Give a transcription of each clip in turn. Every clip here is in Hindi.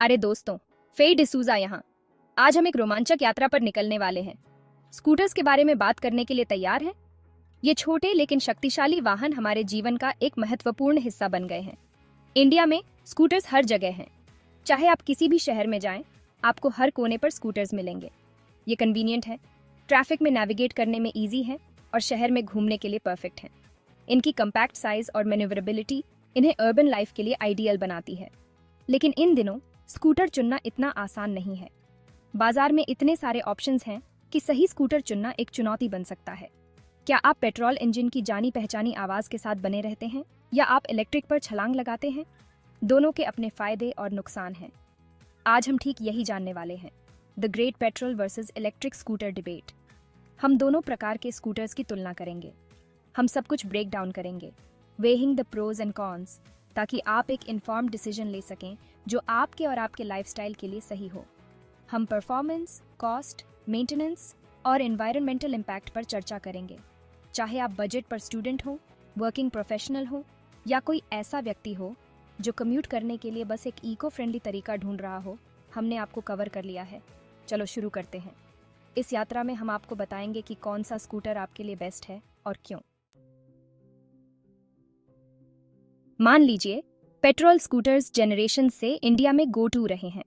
अरे दोस्तों, फेई डिसूजा यहाँ। आज हम एक रोमांचक यात्रा पर निकलने वाले हैं। स्कूटर्स के बारे में बात करने के लिए तैयार हैं? ये छोटे लेकिन शक्तिशाली वाहन हमारे जीवन का एक महत्वपूर्ण हिस्सा बन गए हैं। इंडिया में स्कूटर्स हर जगह हैं। चाहे आप किसी भी शहर में जाएँ, आपको हर कोने पर स्कूटर्स मिलेंगे। ये कन्वीनियंट है। ट्रैफ़िक में नेविगेट करने में ईजी है और शहर में घूमने के लिए परफेक्ट है। इनकी कम्पैक्ट साइज़ और मैन्यूवरेबिलिटी इन्हें अर्बन लाइफ के लिए आइडियल बनाती है। लेकिन इन दिनों स्कूटर चुनना इतना आसान नहीं है। बाज़ार में इतने सारे ऑप्शंस हैं कि सही स्कूटर चुनना एक चुनौती बन सकता है। क्या आप पेट्रोल इंजन की जानी पहचानी आवाज़ के साथ बने रहते हैं या आप इलेक्ट्रिक पर छलांग लगाते हैं? दोनों के अपने फ़ायदे और नुकसान हैं। आज हम ठीक यही जानने वाले हैं। The great petrol versus electric scooter debate हम दोनों प्रकार के स्कूटर्स की तुलना करेंगे। हम सब कुछ ब्रेक डाउन करेंगे। Weighing the pros and cons ताकि आप एक इन्फॉर्म डिसीज़न ले सकें जो आपके और आपके लाइफस्टाइल के लिए सही हो। हम परफॉर्मेंस कॉस्ट मेंटेनेंस और एनवायरमेंटल इम्पैक्ट पर चर्चा करेंगे। चाहे आप बजट पर स्टूडेंट हो वर्किंग प्रोफेशनल हो, या कोई ऐसा व्यक्ति हो, जो कम्यूट करने के लिए बस एक इको फ्रेंडली तरीका ढूंढ रहा हो, हमने आपको कवर कर लिया है। चलो शुरू करते हैं। इस यात्रा में हम आपको बताएँगे कि कौन सा स्कूटर आपके लिए बेस्ट है और क्यों। मान लीजिए, पेट्रोल स्कूटर्स जेनरेशन से इंडिया में गो टू रहे हैं।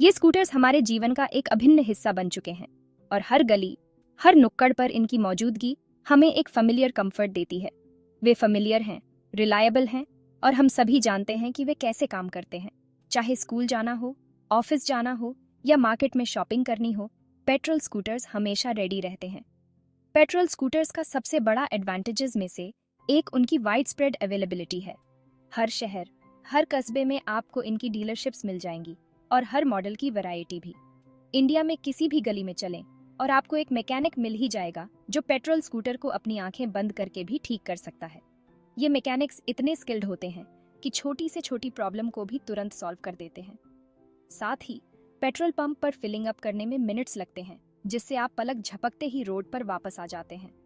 ये स्कूटर्स हमारे जीवन का एक अभिन्न हिस्सा बन चुके हैं और हर गली, हर नुक्कड़ पर इनकी मौजूदगी हमें एक फमिलियर कंफर्ट देती है। वे फमिलियर हैं रिलायबल हैं और हम सभी जानते हैं कि वे कैसे काम करते हैं। चाहे स्कूल जाना हो, ऑफ़िस जाना हो या मार्केट में शॉपिंग करनी हो, पेट्रोल स्कूटर्स हमेशा रेडी रहते हैं। पेट्रोल स्कूटर्स का सबसे बड़ा एडवांटेजेस में से एक उनकी वाइड स्प्रेड अवेलेबिलिटी है। हर शहर, हर कस्बे में आपको इनकी डीलरशिप्स मिल जाएँगी और हर मॉडल की वैरायटी भी। इंडिया में किसी भी गली में चलें और आपको एक मैकेनिक मिल ही जाएगा जो पेट्रोल स्कूटर को अपनी आँखें बंद करके भी ठीक कर सकता है। ये मैकेनिक्स इतने स्किल्ड होते हैं कि छोटी से छोटी प्रॉब्लम को भी तुरंत सॉल्व कर देते हैं। साथ ही पेट्रोल पंप पर फिलिंग अप करने में मिनट्स लगते हैं, जिससे आप पलक झपकते ही रोड पर वापस आ जाते हैं।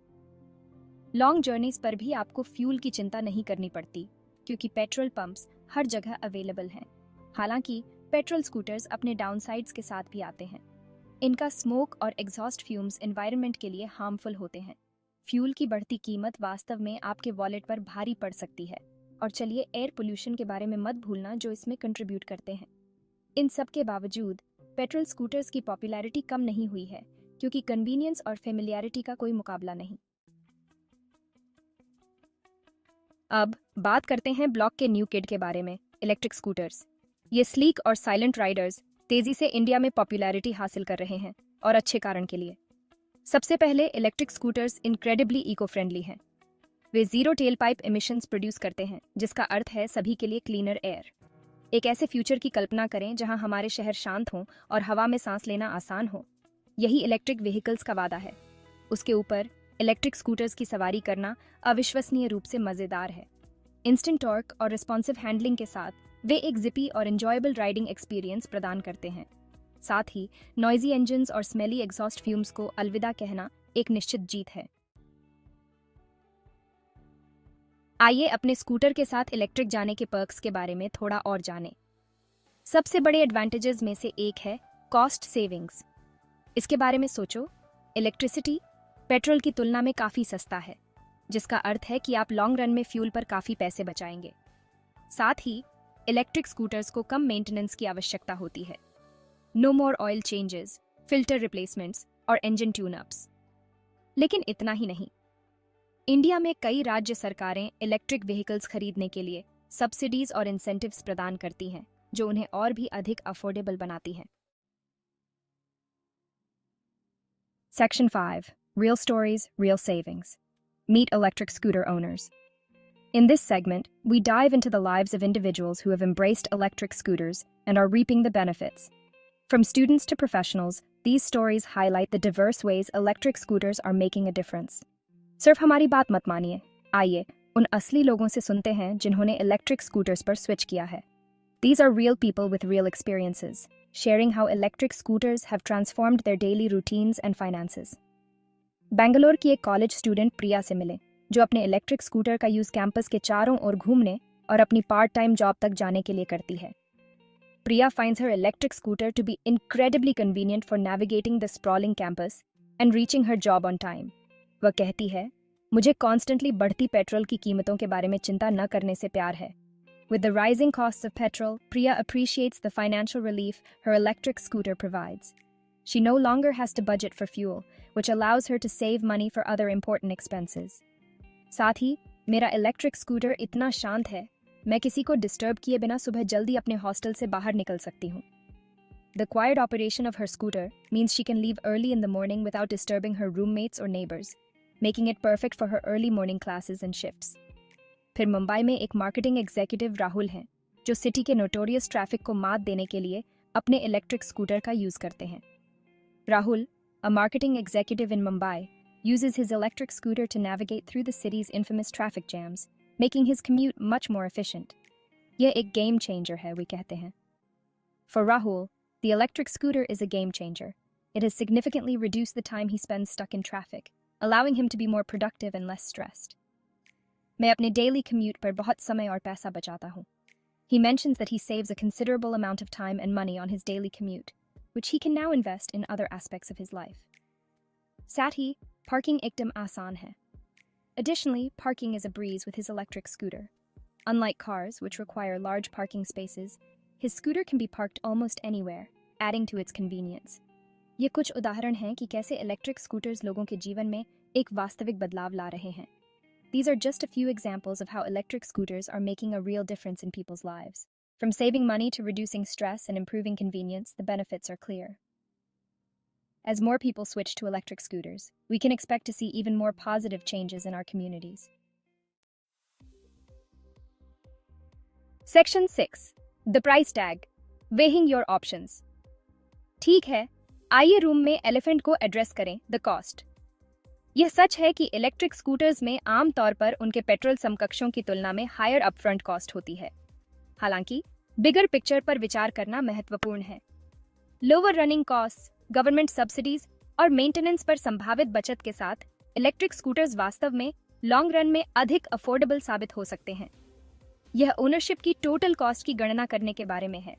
लॉन्ग जर्नीज पर भी आपको फ्यूल की चिंता नहीं करनी पड़ती, क्योंकि पेट्रोल पंप्स हर जगह अवेलेबल हैं। हालाँकि पेट्रोल स्कूटर्स अपने डाउनसाइड्स के साथ भी आते हैं। इनका स्मोक और एग्जॉस्ट फ्यूम्स एनवायरनमेंट के लिए हार्मफुल होते हैं। फ्यूल की बढ़ती कीमत वास्तव में आपके वॉलेट पर भारी पड़ सकती है। और चलिए एयर पोल्यूशन के बारे में मत भूलना जो इसमें कंट्रीब्यूट करते हैं। इन सब के बावजूद पेट्रोल स्कूटर्स की पॉपुलैरिटी कम नहीं हुई है, क्योंकि कन्वीनियंस और फेमिलियरिटी का कोई मुकाबला नहीं। अब बात करते हैं ब्लॉक के न्यू किड के बारे में, इलेक्ट्रिक स्कूटर्स। ये स्लीक और साइलेंट राइडर्स तेज़ी से इंडिया में पॉपुलैरिटी हासिल कर रहे हैं और अच्छे कारण के लिए। सबसे पहले electric scooters incredibly eco friendly हैं। वे zero tail pipe emissions produce करते हैं, जिसका अर्थ है सभी के लिए क्लीनर एयर एक ऐसे फ्यूचर की कल्पना करें जहाँ हमारे शहर शांत हों और हवा में सांस लेना आसान हो। यही इलेक्ट्रिक व्हीकल्स का वादा है। उसके ऊपर इलेक्ट्रिक स्कूटर्स की सवारी करना अविश्वसनीय रूप से मज़ेदार है। इंस्टेंट टॉर्क और रिस्पॉन्सिव हैंडलिंग के साथ वे एक जिपी और इंजॉयबल राइडिंग एक्सपीरियंस प्रदान करते हैं। साथ ही नॉइजी इंजन और स्मेली एग्जॉस्ट फ्यूम्स को अलविदा कहना एक निश्चित जीत है। आइए अपने स्कूटर के साथ इलेक्ट्रिक जाने के पर्क्स के बारे में थोड़ा और जानें। सबसे बड़े एडवांटेजेस में से एक है कॉस्ट सेविंग्स इसके बारे में सोचो। इलेक्ट्रिसिटी पेट्रोल की तुलना में काफ़ी सस्ता है, जिसका अर्थ है कि आप लॉन्ग रन में फ्यूल पर काफ़ी पैसे बचाएँगे। साथ ही, इलेक्ट्रिक स्कूटर्स को कम मेंटेनेंस की आवश्यकता होती है। No more oil changes filter replacements और इंजन ट्यूनअप्स लेकिन इतना ही नहीं। इंडिया में कई राज्य सरकारें इलेक्ट्रिक व्हीकल्स खरीदने के लिए सब्सिडीज और इंसेंटिव्स प्रदान करती हैं, जो उन्हें और भी अधिक अफोर्डेबल बनाती हैं। Section five Real Stories, Real Savings. Meet electric scooter owners. In this segment, we dive into the lives of individuals who have embraced electric scooters and are reaping the benefits. From students to professionals, these stories highlight the diverse ways electric scooters are making a difference. सिर्फ हमारी बात मत मानिए आइए उन असली लोगों से सुनते हैं जिन्होंने इलेक्ट्रिक स्कूटर्स पर स्विच किया है These are real people with real experiences, sharing how electric scooters have transformed their daily routines and finances. Bangalore की एक कॉलेज स्टूडेंट प्रिया से मिले, जो अपने इलेक्ट्रिक स्कूटर का यूज़ कैंपस के चारों ओर घूमने और अपनी पार्ट टाइम जॉब तक जाने के लिए करती है। Priya finds her electric scooter to be incredibly convenient for navigating the sprawling campus and reaching her job on time वह कहती है, मुझे कॉन्स्टेंटली बढ़ती पेट्रोल की कीमतों के बारे में चिंता न करने से प्यार है। With the rising cost of petrol Priya appreciates the financial relief her electric scooter provides she no longer has to budget for fuel which allows her to save money for other important expenses. साथ ही मेरा इलेक्ट्रिक स्कूटर इतना शांत है मैं किसी को डिस्टर्ब किए बिना सुबह जल्दी अपने हॉस्टल से बाहर निकल सकती हूँ The quiet operation of her scooter means she can leave early in the morning without disturbing her roommates or neighbors, making it perfect for her early morning classes and shifts. फिर मुंबई में एक मार्केटिंग एग्जीक्यूटिव राहुल हैं जो सिटी के नोटोरियस ट्रैफ़िक को मात देने के लिए अपने इलेक्ट्रिक स्कूटर का यूज़ करते हैं Rahul a marketing executive in Mumbai, uses his electric scooter to navigate through the city's infamous traffic jams, making his commute much more efficient. यह एक game changer है we कहते हैं. For Rahul, the electric scooter is a game changer. It has significantly reduced the time he spends stuck in traffic, allowing him to be more productive and less stressed. मैं अपने daily commute पर बहुत समय और पैसा बचाता हूँ. He mentions that he saves a considerable amount of time and money on his daily commute, which he can now invest in other aspects of his life. Sati, parking ikdam asan hai. Additionally, parking is a breeze with his electric scooter. Unlike cars, which require large parking spaces, his scooter can be parked almost anywhere, adding to its convenience. ये कुछ उदाहरण हैं कि कैसे इलेक्ट्रिक स्कूटर्स लोगों के जीवन में एक वास्तविक बदलाव ला रहे हैं These are just a few examples of how electric scooters are making a real difference in people's lives. From saving money to reducing stress and improving convenience, the benefits are clear. As more people switch to electric scooters, we can expect to see even more positive changes in our communities. Section 6 The Price Tag Weighing Your Options ठीक है आइए रूम में एलिफेंट को एड्रेस करें द कॉस्ट यह सच है कि इलेक्ट्रिक स्कूटर्स में आम तौर पर उनके पेट्रोल समकक्षों की तुलना में हायर अपफ्रंट कॉस्ट होती है हालाँकि बिगर पिक्चर पर विचार करना महत्वपूर्ण है। Lower running cost government subsidies और मेंटेनेंस पर संभावित बचत के साथ इलेक्ट्रिक स्कूटर्स वास्तव में लॉन्ग रन में अधिक अफोर्डेबल साबित हो सकते हैं। यह ओनरशिप की टोटल कॉस्ट की गणना करने के बारे में है।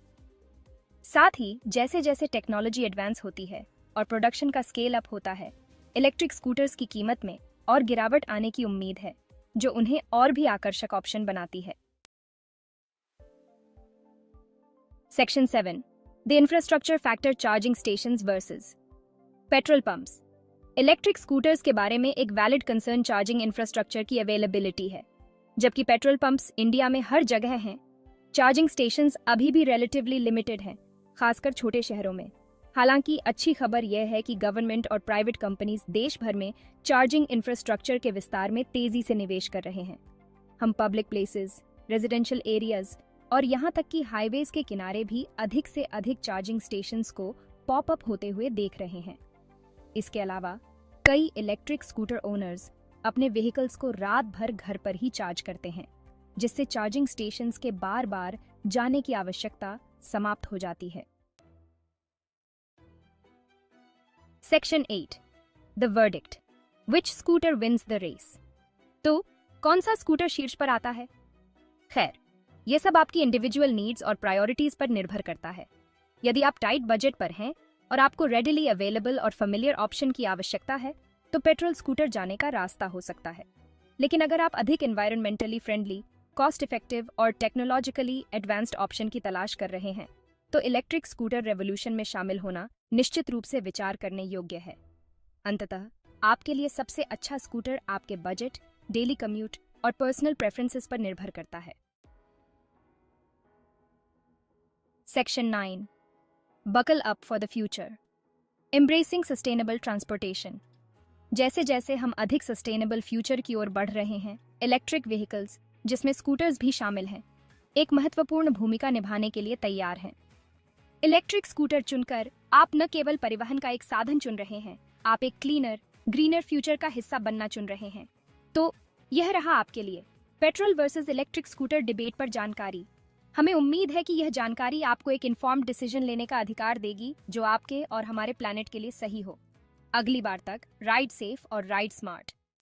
साथ ही जैसे जैसे टेक्नोलॉजी एडवांस होती है और प्रोडक्शन का स्केल अप होता है इलेक्ट्रिक स्कूटर्स की कीमत में और गिरावट आने की उम्मीद है, जो उन्हें और भी आकर्षक ऑप्शन बनाती है। Section 7 The Infrastructure Factor Charging Stations versus Petrol Pumps. Electric scooters के बारे में एक वैलिड कंसर्न चार्जिंग इंफ्रास्ट्रक्चर की अवेलेबिलिटी है। जबकि पेट्रोल पंप्स इंडिया में हर जगह हैं। चार्जिंग स्टेशंस अभी भी रिलेटिवली लिमिटेड हैं, खासकर छोटे शहरों में। हालाँकि अच्छी खबर यह है कि गवर्नमेंट और प्राइवेट कंपनीज़ देश भर में चार्जिंग इंफ्रास्ट्रक्चर के विस्तार में तेज़ी से निवेश कर रहे हैं। हम पब्लिक प्लेसेस रेजिडेंशियल एरियाज़ और यहाँ तक कि हाईवेज के किनारे भी अधिक से अधिक चार्जिंग स्टेशन को पॉप अप होते हुए देख रहे हैं। इसके अलावा, कई इलेक्ट्रिक स्कूटर ओनर्स अपने व्हीकल्स को रात भर घर पर ही चार्ज करते हैं, जिससे चार्जिंग स्टेशन के बार बार जाने की आवश्यकता समाप्त हो जाती है। Section eight the verdict which scooter wins the race तो कौन सा स्कूटर शीर्ष पर आता है? खैर ये सब आपकी इंडिविजुअल नीड्स और प्रायोरिटीज पर निर्भर करता है। यदि आप टाइट बजट पर हैं और आपको रेडिली अवेलेबल और फेमिलियर ऑप्शन की आवश्यकता है तो पेट्रोल स्कूटर जाने का रास्ता हो सकता है। लेकिन अगर आप अधिक एनवायरमेंटली फ्रेंडली कॉस्ट इफ़ेक्टिव और टेक्नोलॉजिकली एडवांस्ड ऑप्शन की तलाश कर रहे हैं तो इलेक्ट्रिक स्कूटर रेवोल्यूशन में शामिल होना निश्चित रूप से विचार करने योग्य है। अंततः, आपके लिए सबसे अच्छा स्कूटर आपके बजट डेली कम्यूट और पर्सनल प्रेफरेंसेस पर निर्भर करता है। Section 9 Buckle up for the future. Embracing sustainable transportation. जैसे जैसे हम अधिक सस्टेनेबल फ्यूचर की ओर बढ़ रहे हैं इलेक्ट्रिक व्हीकल्स जिसमें स्कूटर्स भी शामिल हैं, एक महत्वपूर्ण भूमिका निभाने के लिए तैयार हैं। इलेक्ट्रिक स्कूटर चुनकर आप न केवल परिवहन का एक साधन चुन रहे हैं, आप एक क्लीनर ग्रीनर फ्यूचर का हिस्सा बनना चुन रहे हैं। तो यह रहा आपके लिए। Petrol versus electric scooter debate पर जानकारी। हमें उम्मीद है कि यह जानकारी आपको एक इन्फॉर्म डिसीज़न लेने का अधिकार देगी, जो आपके और हमारे प्लानट के लिए सही हो। अगली बार तक राइड सेफ़ और राइड स्मार्ट